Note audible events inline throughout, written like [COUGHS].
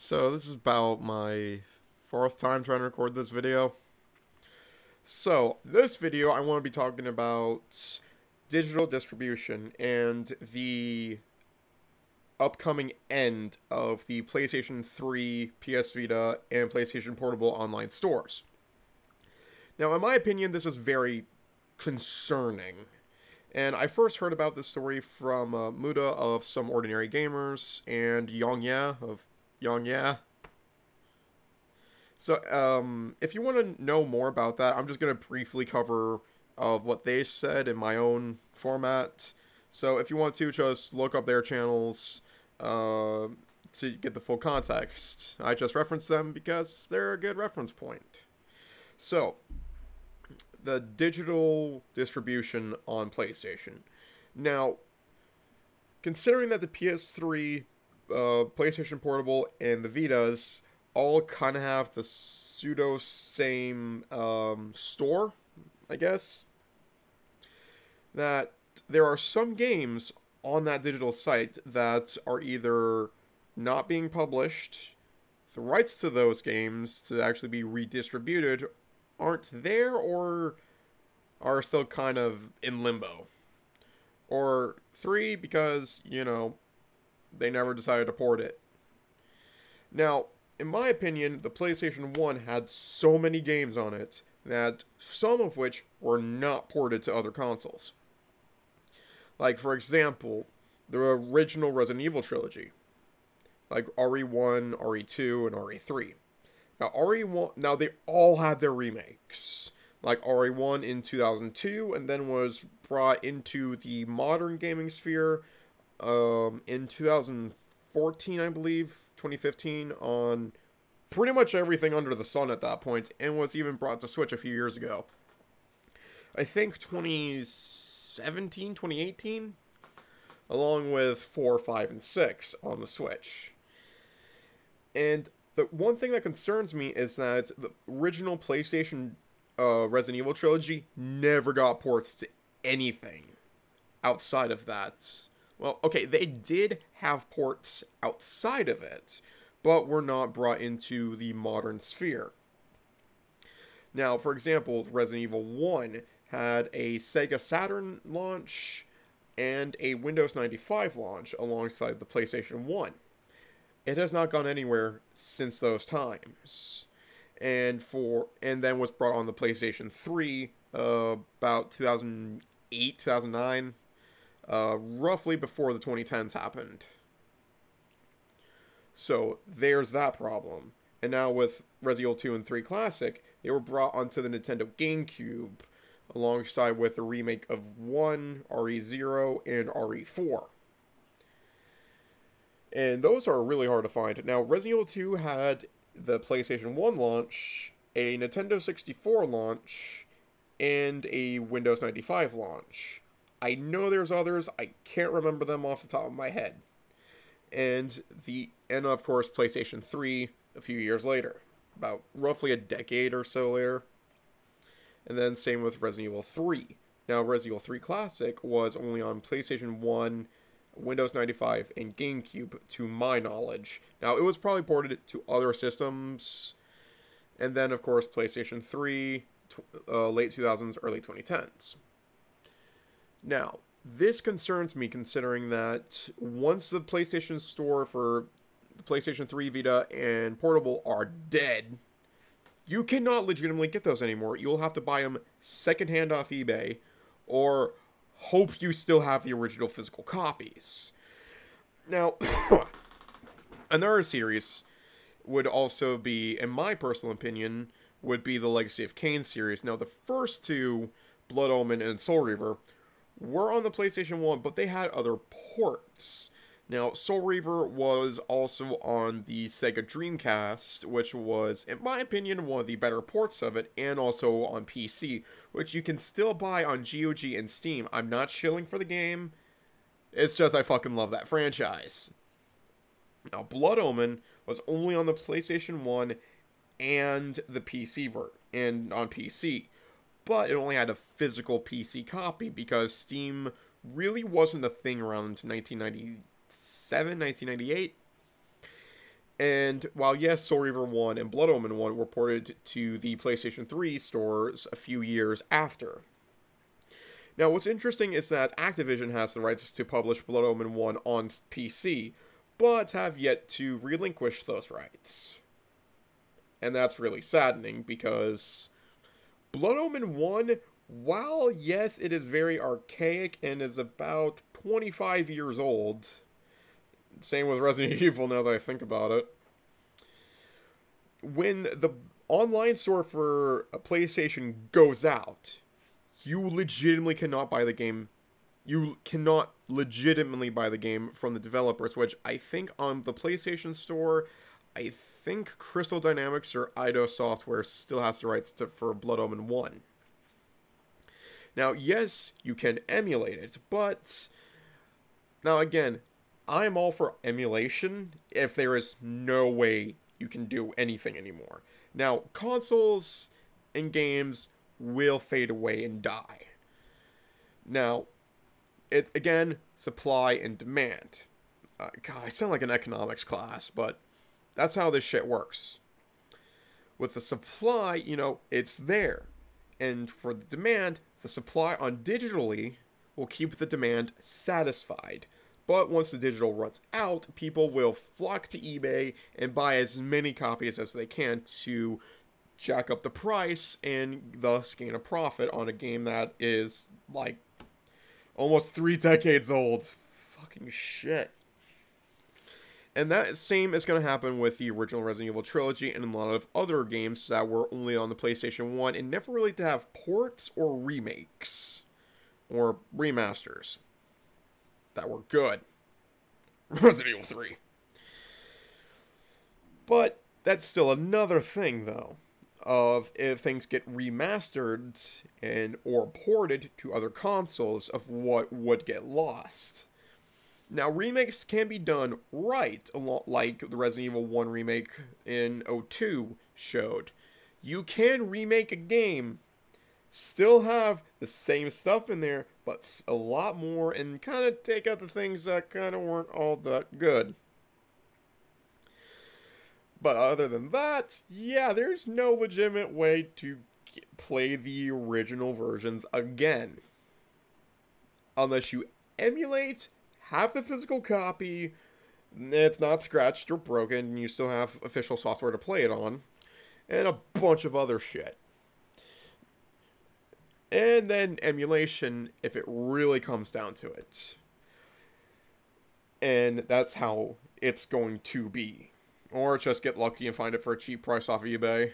So this is about my fourth time trying to record this video. So this video I want to be talking about digital distribution and the upcoming end of the PlayStation 3, PS Vita, and PlayStation Portable online stores. Now, in my opinion, this is very concerning. And I first heard about this story from uh, Muda of Some Ordinary Gamers and YongYea of YongYea. So, um, if you want to know more about that, I'm just going to briefly cover of what they said in my own format. So, if you want to, just look up their channels uh, to get the full context. I just reference them because they're a good reference point. So, the digital distribution on PlayStation. Now, considering that the PS3, uh, PlayStation Portable, and the Vitas all kind of have the pseudo same um, store, I guess, that there are some games on that digital site that are either not being published, the rights to those games to actually be redistributed aren't there or are still kind of in limbo. Or three, because, you know, they never decided to port it. Now, in my opinion, the PlayStation 1 had so many games on it that some of which were not ported to other consoles. Like, for example, the original Resident Evil trilogy. Like RE1, RE2, and RE3. Now, RE1, now they all had their remakes. Like RE1 in 2002, and then was brought into the modern gaming sphere um, in 2014, I believe, 2015, on pretty much everything under the sun at that point, and was even brought to Switch a few years ago. I think 2017, 2018, along with 4, 5, and 6 on the Switch. And the one thing that concerns me is that the original PlayStation uh, Resident Evil trilogy never got ports to anything outside of that. Well, okay, they did have ports outside of it, but were not brought into the modern sphere. Now, for example, Resident Evil 1 had a Sega Saturn launch and a Windows 95 launch alongside the PlayStation 1. It has not gone anywhere since those times. And for and then was brought on the PlayStation 3 uh, about 2008, 2009, uh, roughly before the 2010s happened. So there's that problem. And now with Resident Evil 2 and 3 Classic, they were brought onto the Nintendo GameCube alongside with a remake of 1, RE0, and RE4. And those are really hard to find. Now, Resident Evil 2 had the PlayStation 1 launch, a Nintendo 64 launch, and a Windows 95 launch. I know there's others, I can't remember them off the top of my head. And the and of course PlayStation 3 a few years later, about roughly a decade or so later. And then same with Resident Evil 3. Now Resident Evil 3 Classic was only on PlayStation 1, Windows 95, and GameCube to my knowledge. Now it was probably ported to other systems. And then of course PlayStation 3, uh, late 2000s, early 2010s. Now, this concerns me considering that once the PlayStation Store for PlayStation 3, Vita, and Portable are dead, you cannot legitimately get those anymore. You'll have to buy them secondhand off eBay or hope you still have the original physical copies. Now, [COUGHS] another series would also be, in my personal opinion, would be the Legacy of Kain series. Now, the first two, Blood Omen and Soul Reaver, were on the PlayStation 1, but they had other ports. Now, Soul Reaver was also on the Sega Dreamcast, which was, in my opinion, one of the better ports of it, and also on PC, which you can still buy on GOG and Steam. I'm not shilling for the game, it's just I fucking love that franchise. Now, Blood Omen was only on the PlayStation 1 and the PC vert, and on PC but it only had a physical PC copy because Steam really wasn't a thing around 1997, 1998. And while yes, Soul Reaver 1 and Blood Omen 1 were ported to the PlayStation 3 stores a few years after. Now, what's interesting is that Activision has the rights to publish Blood Omen 1 on PC, but have yet to relinquish those rights. And that's really saddening because Blood Omen 1, while yes, it is very archaic and is about 25 years old, same with Resident [LAUGHS] Evil now that I think about it. When the online store for a PlayStation goes out, you legitimately cannot buy the game. You cannot legitimately buy the game from the developers, which I think on the PlayStation Store, I think Crystal Dynamics or Eidos Software still has the rights to, for Blood Omen 1. Now, yes, you can emulate it, but now again, I'm all for emulation if there is no way you can do anything anymore. Now, consoles and games will fade away and die. Now, it again, supply and demand. Uh, God, I sound like an economics class, but that's how this shit works. With the supply, you know, it's there. And for the demand, the supply on digitally will keep the demand satisfied. But once the digital runs out, people will flock to eBay and buy as many copies as they can to jack up the price and thus gain a profit on a game that is like almost three decades old. Fucking shit. And that same is going to happen with the original Resident Evil trilogy and a lot of other games that were only on the PlayStation 1 and never really to have ports or remakes or remasters that were good. [LAUGHS] Resident Evil 3. But that's still another thing though of if things get remastered and or ported to other consoles of what would get lost. Now remakes can be done right, like the Resident Evil 1 remake in 02 showed. You can remake a game, still have the same stuff in there, but a lot more, and kind of take out the things that kind of weren't all that good. But other than that, yeah, there's no legitimate way to play the original versions again. Unless you emulate, have the physical copy, it's not scratched or broken, and you still have official software to play it on, and a bunch of other shit. And then emulation if it really comes down to it. And that's how it's going to be. Or just get lucky and find it for a cheap price off of eBay.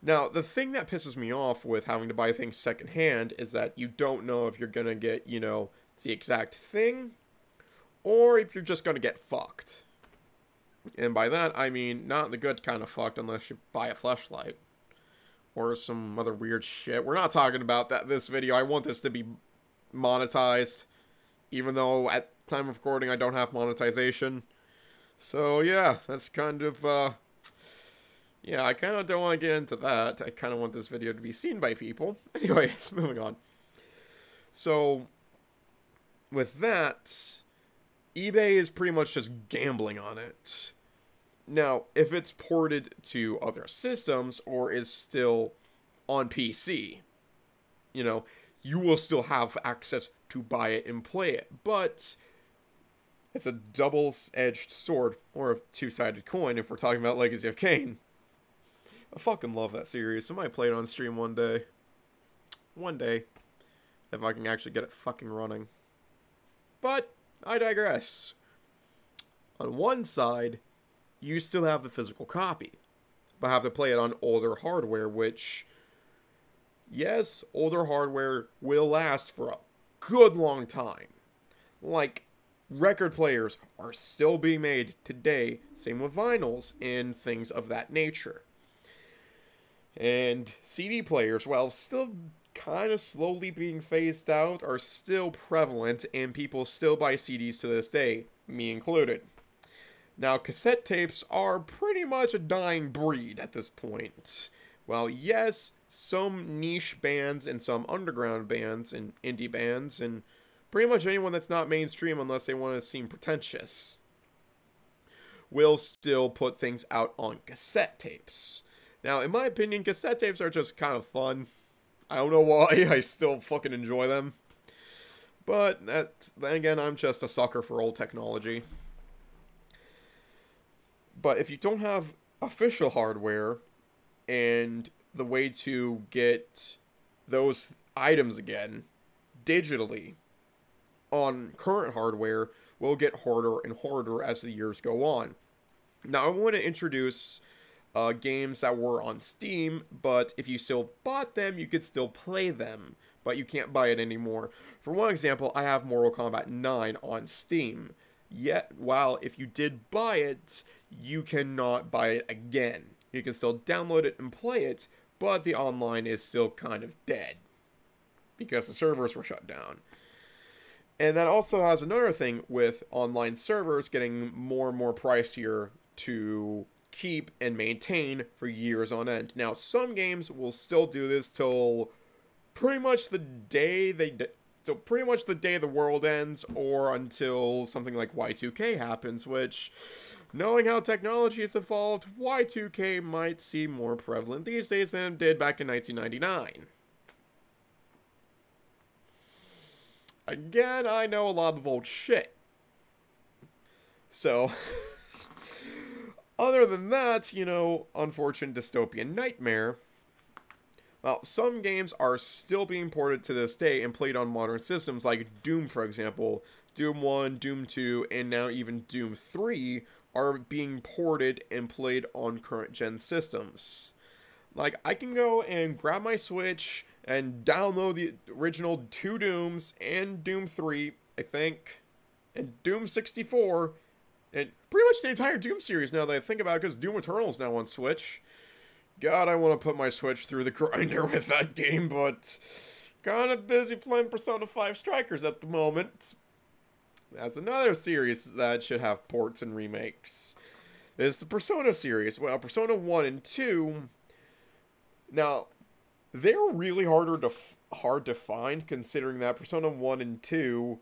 Now, the thing that pisses me off with having to buy things secondhand is that you don't know if you're gonna get, you know, the exact thing, or if you're just gonna get fucked. And by that, I mean not the good kind of fucked unless you buy a flashlight. Or some other weird shit. We're not talking about that this video. I want this to be monetized. Even though at time of recording I don't have monetization. So yeah, that's kind of, uh, yeah, I kind of don't want to get into that. I kind of want this video to be seen by people. [LAUGHS] Anyways, [LAUGHS] moving on. So, with that, eBay is pretty much just gambling on it. Now, if it's ported to other systems or is still on PC, you know, you will still have access to buy it and play it. But it's a double-edged sword, or a two-sided coin if we're talking about Legacy of Kain. I fucking love that series. I might play it on stream one day. One day. If I can actually get it fucking running. But, I digress. On one side, you still have the physical copy, but have to play it on older hardware, which, yes, older hardware will last for a good long time. Like, record players are still being made today, same with vinyls and things of that nature. And CD players, while still kind of slowly being phased out, are still prevalent and people still buy CDs to this day, me included. Now, cassette tapes are pretty much a dying breed at this point. While, yes, some niche bands and some underground bands and indie bands and pretty much anyone that's not mainstream unless they want to seem pretentious will still put things out on cassette tapes. Now, in my opinion, cassette tapes are just kind of fun. I don't know why, [LAUGHS] I still fucking enjoy them. But that, then again, I'm just a sucker for old technology. But if you don't have official hardware and the way to get those items again digitally on current hardware will get harder and harder as the years go on. Now, I want to introduce uh, games that were on Steam, but if you still bought them, you could still play them, but you can't buy it anymore. For one example, I have Mortal Kombat 9 on Steam. Yet, while if you did buy it, you cannot buy it again. You can still download it and play it, but the online is still kind of dead because the servers were shut down. And that also has another thing with online servers getting more and more pricier to keep and maintain for years on end. Now, some games will still do this till pretty much the day they so pretty much the day the world ends or until something like Y2K happens, which knowing how technology has evolved, Y2K might seem more prevalent these days than it did back in 1999. Again, I know a lot of old shit. So, [LAUGHS] other than that, you know, unfortunate dystopian nightmare. Well, some games are still being ported to this day and played on modern systems, like Doom, for example. Doom 1, Doom 2, and now even Doom 3 are being ported and played on current gen systems. Like, I can go and grab my Switch and download the original two Dooms and Doom 3, I think, and Doom 64, and much the entire Doom series now that I think about it, because Doom Eternal is now on Switch. God, I want to put my Switch through the [LAUGHS] grinder with that game, but kind of busy playing Persona 5 Strikers at the moment. That's another series that should have ports and remakes. It's the Persona series. Well, Persona 1 and 2. Now, they're really harder to hard to find considering that Persona 1 and 2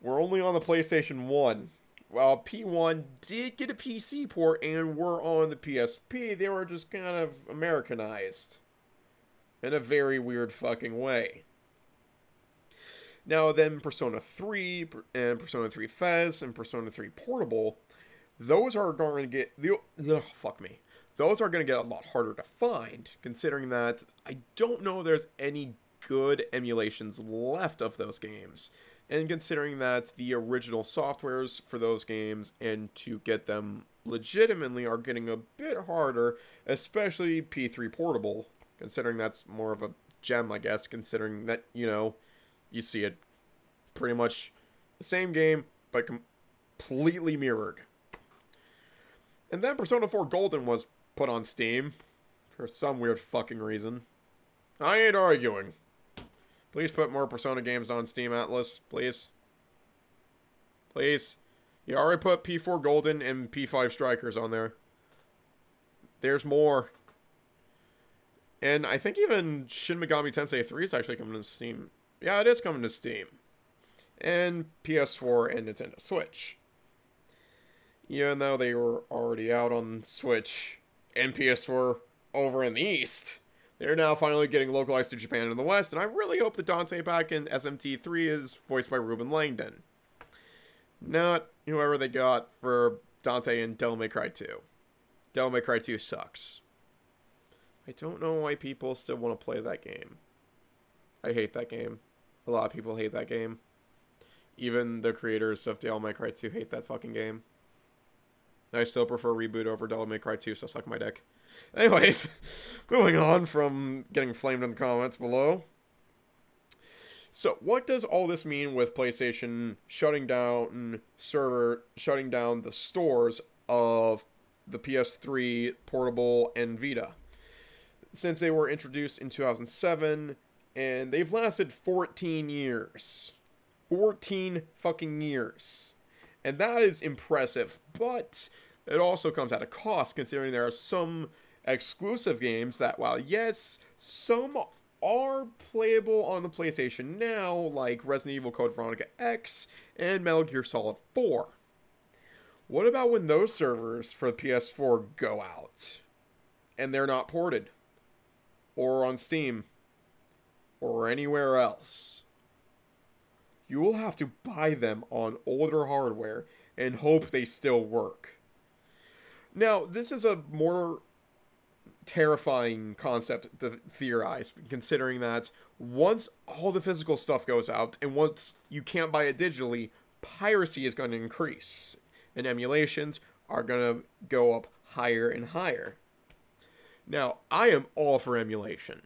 were only on the PlayStation 1. Uh, While P1 did get a PC port and were on the PSP, they were just kind of Americanized in a very weird fucking way. Now then Persona 3 and Persona 3 FES and Persona 3 Portable, those are going to get the ugh, fuck me those are going to get a lot harder to find, considering that I don't know there's any good emulations left of those games. And considering that the original softwares for those games and to get them legitimately are getting a bit harder, especially P3 Portable, considering that's more of a gem, I guess, considering that, you know, you see it pretty much the same game, but completely mirrored. And then Persona 4 Golden was put on Steam for some weird fucking reason. I ain't arguing. Please put more Persona games on Steam Atlus, please. Please. You already put P4 Golden and P5 Strikers on there. There's more. And I think even Shin Megami Tensei 3 is actually coming to Steam. Yeah, it is coming to Steam. And PS4 and Nintendo Switch. Even though they were already out on Switch and PS4 over in the East. They're now finally getting localized to Japan and the West, and I really hope that Dante back in SMT3 is voiced by Reuben Langdon. Not whoever they got for Dante in Devil May Cry 2. Devil May Cry 2 sucks. I don't know why people still want to play that game. I hate that game. A lot of people hate that game. Even the creators of Devil May Cry 2 hate that fucking game. I still prefer Reboot over Devil May Cry 2, so suck my dick. Anyways, [LAUGHS] moving on from getting flamed in the comments below. So, what does all this mean with PlayStation shutting down server, shutting down the stores of the PS3, Portable, and Vita? Since they were introduced in 2007, and they've lasted 14 years. 14 fucking years. And that is impressive, but it also comes at a cost considering there are some exclusive games that, while yes, some are playable on the PlayStation now, like Resident Evil Code Veronica X and Metal Gear Solid 4. What about when those servers for the PS4 go out and they're not ported or on Steam or anywhere else? You will have to buy them on older hardware and hope they still work. Now, this is a more terrifying concept to theorize, considering that once all the physical stuff goes out and once you can't buy it digitally, piracy is going to increase and emulations are going to go up higher and higher. Now, I am all for emulation.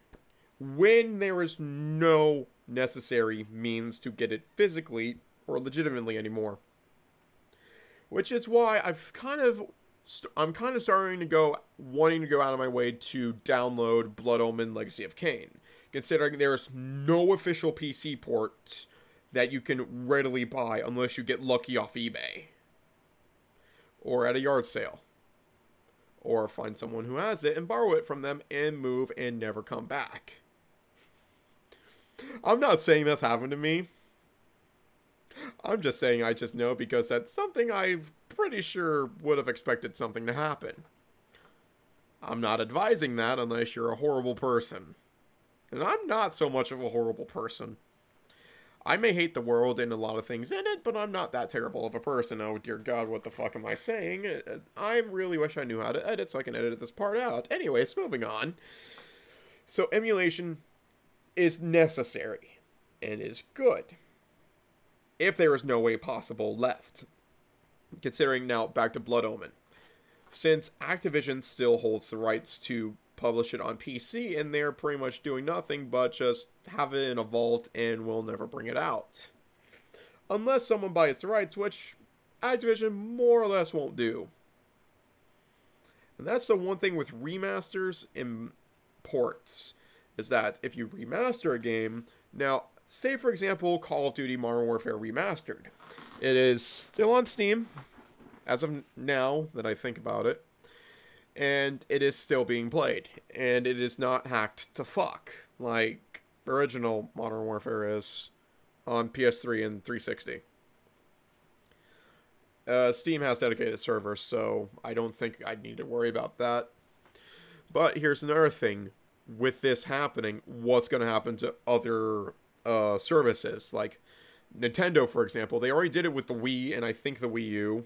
When there is no necessary means to get it physically or legitimately anymore. Which is why I've kind of I'm kind of starting to go wanting to go out of my way to download Blood Omen Legacy of Kain, considering there's no official PC port that you can readily buy unless you get lucky off eBay or at a yard sale or find someone who has it and borrow it from them and move and never come back. I'm not saying that's happened to me. I'm just saying I just know because that's something I've pretty sure would have expected something to happen. I'm not advising that unless you're a horrible person. And I'm not so much of a horrible person. I may hate the world and a lot of things in it, but I'm not that terrible of a person. Oh dear God, what the fuck am I saying? Uh, I really wish I knew how to edit so I can edit this part out. Anyways, moving on. So emulation is necessary and is good if there is no way possible left considering now back to Blood Omen. Since Activision still holds the rights to publish it on PC, and they're pretty much doing nothing but just have it in a vault and will never bring it out. Unless someone buys the rights, which Activision more or less won't do. And that's the one thing with remasters and ports, is that if you remaster a game, now, say for example Call of Duty Modern Warfare Remastered, it is still on Steam, as of now that I think about it. And it is still being played. And it is not hacked to fuck, like original Modern Warfare is on PS3 and 360. Uh, Steam has dedicated servers, so I don't think I'd need to worry about that. But here's another thing. With this happening, what's going to happen to other uh, services? Like, Nintendo, for example, they already did it with the Wii and I think the Wii U.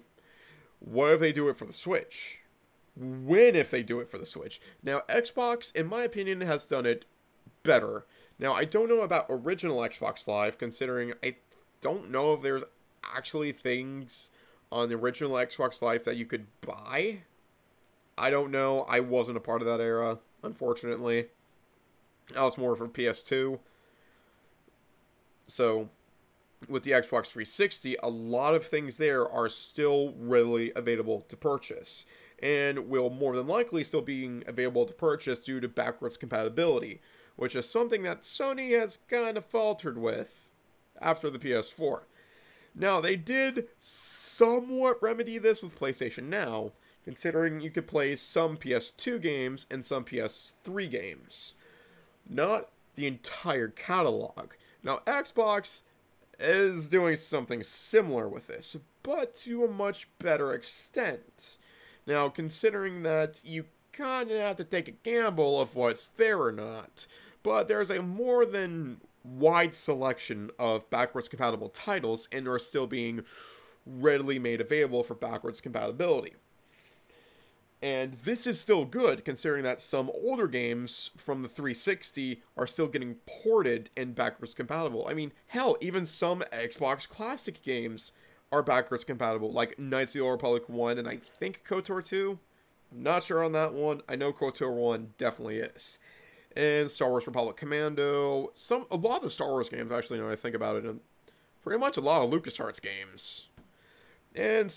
What if they do it for the Switch? When if they do it for the Switch? Now, Xbox, in my opinion, has done it better. Now, I don't know about original Xbox Live, considering I don't know if there's actually things on the original Xbox Live that you could buy. I don't know. I wasn't a part of that era, unfortunately. I was more for PS2. So, with the Xbox 360, a lot of things there are still readily available to purchase and will more than likely still be available to purchase due to backwards compatibility, which is something that Sony has kind of faltered with after the PS4. Now, they did somewhat remedy this with PlayStation Now, considering you could play some PS2 games and some PS3 games. Not the entire catalog. Now, Xbox is doing something similar with this, but to a much better extent. Now, considering that you kind of have to take a gamble of what's there or not, but there's a more than wide selection of backwards compatible titles and are still being readily made available for backwards compatibility. And this is still good, considering that some older games from the 360 are still getting ported and backwards compatible. I mean, hell, even some Xbox Classic games are backwards compatible, like Knights of the Old Republic 1 and I think KOTOR 2. I'm not sure on that one. I know KOTOR 1 definitely is. And Star Wars Republic Commando. Some A lot of the Star Wars games, actually, now I think about it, and pretty much a lot of LucasArts games. And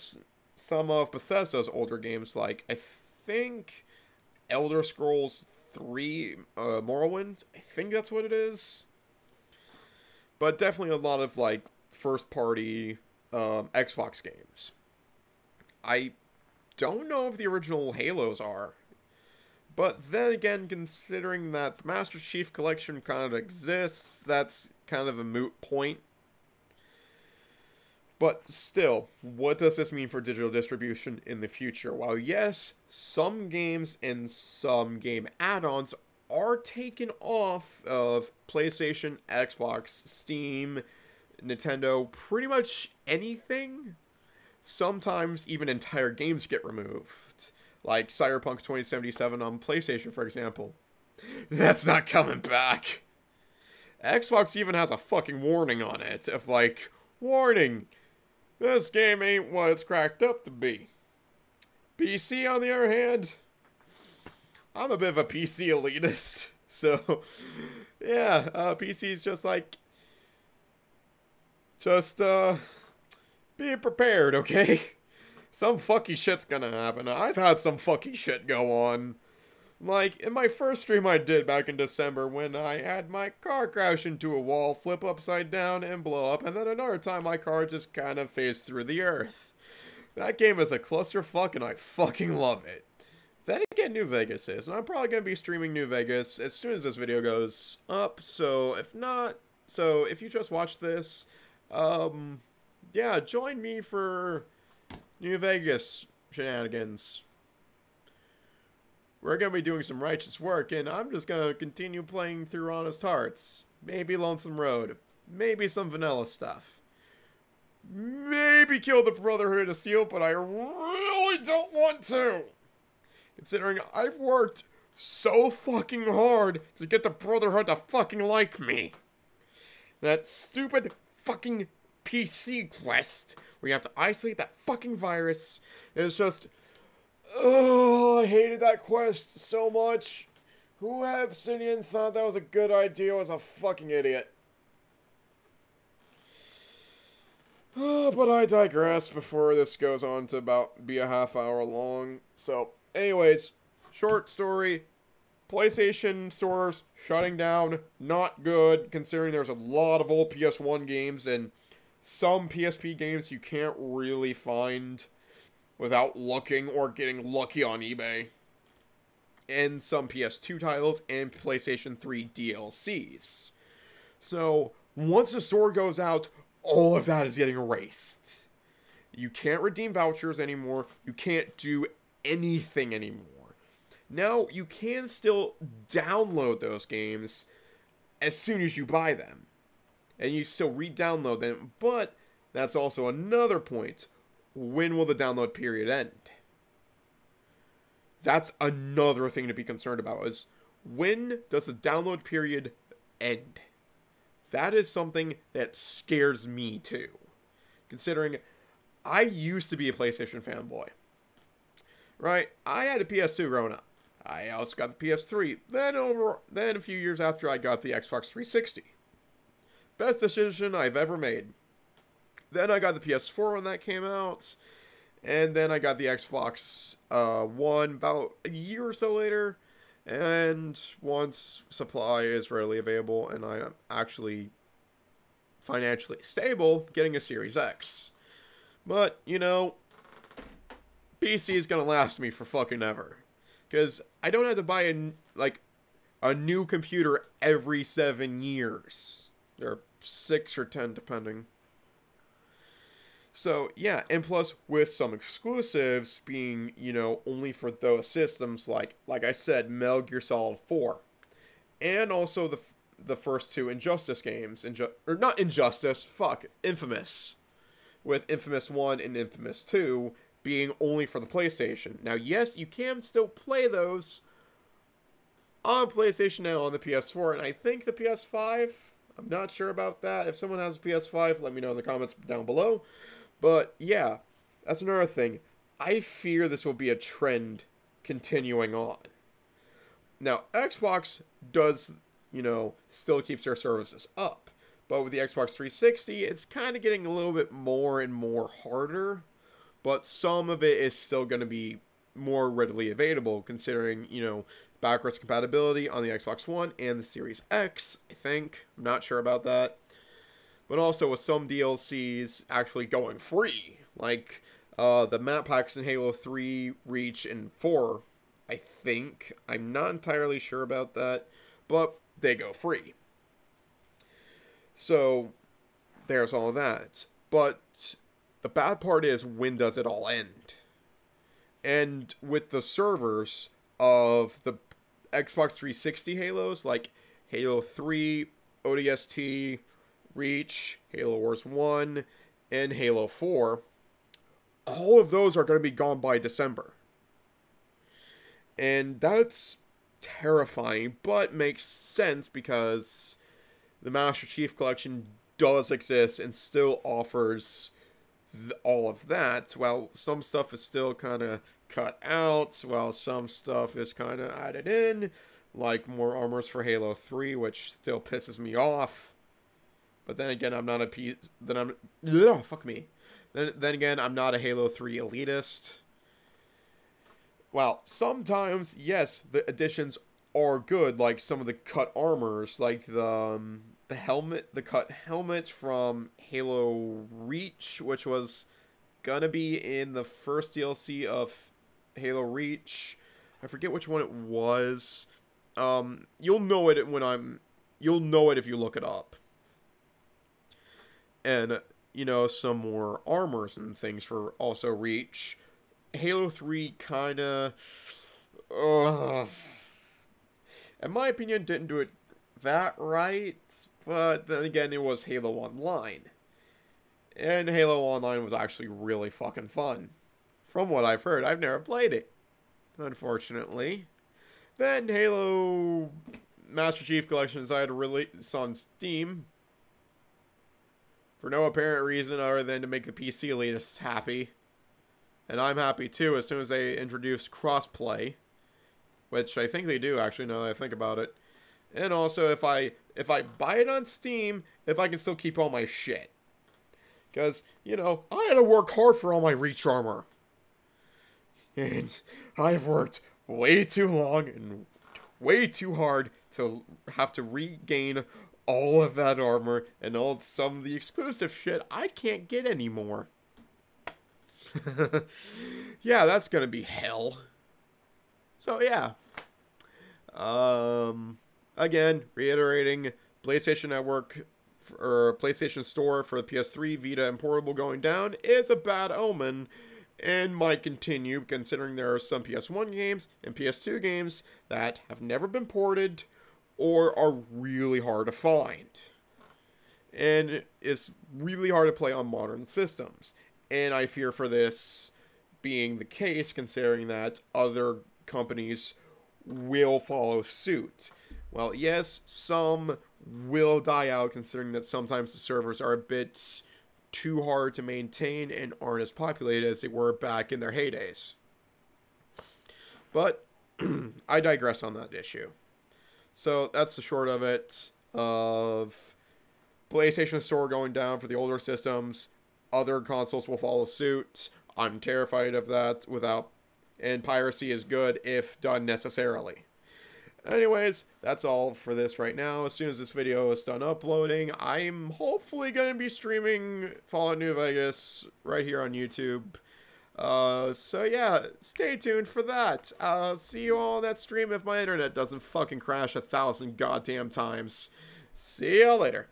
some of Bethesda's older games, like I think Elder Scrolls 3 uh, Morrowind. I think that's what it is. But definitely a lot of like first party um, Xbox games. I don't know if the original Halos are. But then again, considering that the Master Chief Collection kind of exists, that's kind of a moot point. But still, what does this mean for digital distribution in the future? While yes, some games and some game add-ons are taken off of PlayStation, Xbox, Steam, Nintendo, pretty much anything. Sometimes even entire games get removed, like Cyberpunk 2077 on PlayStation, for example. [LAUGHS] That's not coming back. Xbox even has a fucking warning on it of like, warning, this game ain't what it's cracked up to be. PC, on the other hand, I'm a bit of a PC elitist. [LAUGHS] So, yeah, uh, PC's just like, just, uh, be prepared, okay? [LAUGHS] Some fucky shit's gonna happen. I've had some fucky shit go on. Like, in my first stream I did back in December when I had my car crash into a wall, flip upside down, and blow up, and then another time my car just kind of phased through the earth. That game is a clusterfuck and I fucking love it. Then again, New Vegas is, and I'm probably going to be streaming New Vegas as soon as this video goes up, so if not, so if you just watched this, um, yeah, join me for New Vegas shenanigans. We're going to be doing some righteous work, and I'm just going to continue playing through Honest Hearts. Maybe Lonesome Road. Maybe some vanilla stuff. Maybe kill the Brotherhood of Steel, but I really don't want to. Considering I've worked so fucking hard to get the Brotherhood to fucking like me. That stupid fucking PC quest where you have to isolate that fucking virus is just. Oh, I hated that quest so much. Who Obsidian thought that was a good idea was a fucking idiot. Oh, but I digress before this goes on to about be a half hour long. So, anyways, short story. PlayStation stores shutting down. Not good, considering there's a lot of old PS1 games and some PSP games you can't really find without looking or getting lucky on eBay. And some PS2 titles and PlayStation 3 DLCs. So, once the store goes out, all of that is getting erased. You can't redeem vouchers anymore. You can't do anything anymore. Now, you can still download those games as soon as you buy them. And you still re download them, but that's also another point. When will the download period end? That's another thing to be concerned about is when does the download period end? That is something that scares me too. Considering I used to be a PlayStation fanboy. Right? I had a PS2 growing up. I also got the PS3. Then over then a few years after I got the Xbox 360. Best decision I've ever made. Then I got the PS4 when that came out. And then I got the Xbox uh, One about a year or so later. And once supply is readily available and I am actually financially stable, getting a Series X. But, you know, PC is to last me for fucking ever. Because I don't have to buy a, like, a new computer every seven years. Or six or ten, depending. So yeah, and plus with some exclusives being, you know, only for those systems like like I said, Metal Gear Solid 4. And also the the first two Injustice games, Inju- or not Injustice, fuck, Infamous. With Infamous 1 and Infamous 2 being only for the PlayStation. Now, yes, you can still play those on PlayStation Now on the PS4 and I think the PS5. I'm not sure about that. If someone has a PS5, let me know in the comments down below. But yeah, that's another thing. I fear this will be a trend continuing on. Now, Xbox does, you know, still keeps their services up. But with the Xbox 360, it's kind of getting a little bit more and more harder. But some of it is still going to be more readily available, considering, you know, backwards compatibility on the Xbox One and the Series X, I think. I'm not sure about that but also with some DLCs actually going free, like uh, the map packs in Halo 3, Reach, and 4. I think. I'm not entirely sure about that, but they go free. So there's all that. But the bad part is when does it all end? And with the servers of the Xbox 360 Halos, like Halo 3, ODST, Reach, Halo Wars 1, and Halo 4, all of those are going to be gone by December. And that's terrifying, but makes sense because the Master Chief Collection does exist and still offers th- all of that. While some stuff is still kind of cut out, while some stuff is kind of added in, like more armors for Halo 3, which still pisses me off. But then again, I'm not a P. Then I'm. Ugh, fuck me. Then, then again, I'm not a Halo 3 elitist. Well, sometimes, yes, the additions are good, like some of the cut armors, like the um, the helmet, the cut helmets from Halo Reach, which was gonna be in the first DLC of Halo Reach. I forget which one it was. Um, you'll know it when I'm. You'll know it if you look it up. And you know some more armors and things for also Reach. Halo Three kind of. In my opinion, didn't do it that right, but then again, it was Halo Online. And Halo Online was actually really fucking fun. From what I've heard, I've never played it, unfortunately. Then Halo Master Chief Collection decided to release on Steam for no apparent reason other than to make the PC elitists happy. And I'm happy too as soon as they introduce crossplay, which I think they do actually now that I think about it. And also if I if I buy it on Steam, if I can still keep all my shit. Cuz, you know, I had to work hard for all my reach armor. And I've worked way too long and way too hard to have to regain all of that armor and all some of the exclusive shit I can't get anymore. [LAUGHS] yeah, that's gonna be hell. So yeah. Um again, reiterating PlayStation Network or PlayStation Store for the PS3, Vita, and Portable going down is a bad omen and might continue considering there are some PS1 games and PS2 games that have never been ported or are really hard to find. And it's really hard to play on modern systems. And I fear for this being the case considering that other companies will follow suit. Well, yes, some will die out considering that sometimes the servers are a bit too hard to maintain and aren't as populated as they were back in their heydays. But [CLEARS THROAT] I digress on that issue. So that's the short of it. Of PlayStation Store going down for the older systems, other consoles will follow suit. I'm terrified of that. Without and piracy is good if done necessarily. Anyways, that's all for this right now. As soon as this video is done uploading, I'm hopefully going to be streaming Fallout New Vegas right here on YouTube. Uh, so yeah, stay tuned for that. Uh, see you all on that stream if my internet doesn't fucking crash a thousand goddamn times. See you later.